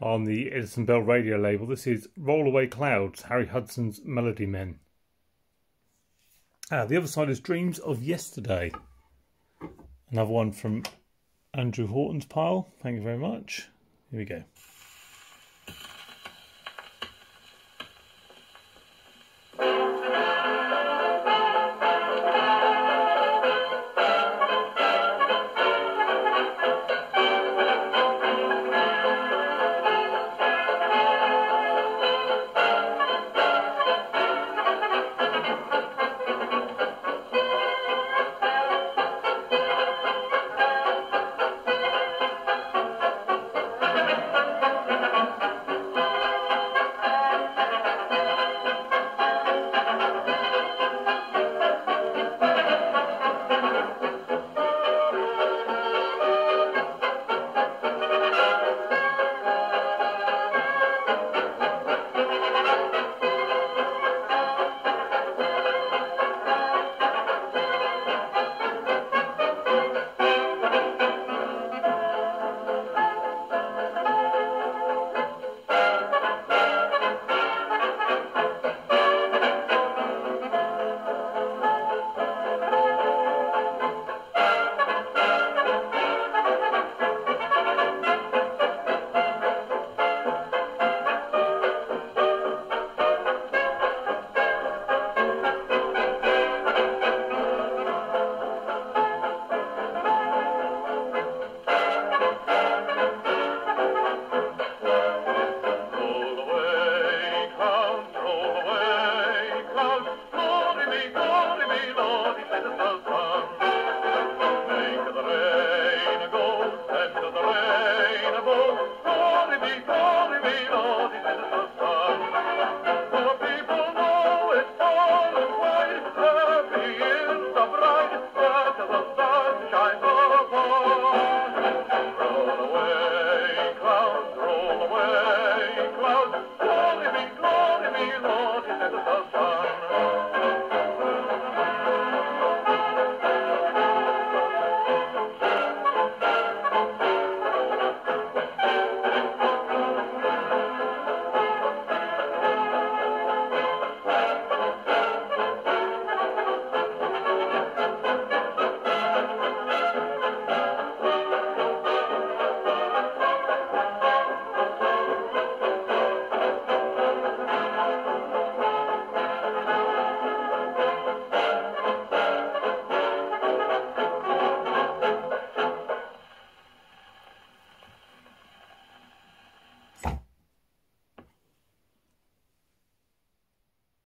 on the Edison Bell radio label. This is Roll Away Clouds, Harry Hudson's Melody Men. Ah, the other side is Dreams of Yesterday. Another one from Andrew Horton's pile. Thank you very much. Here we go.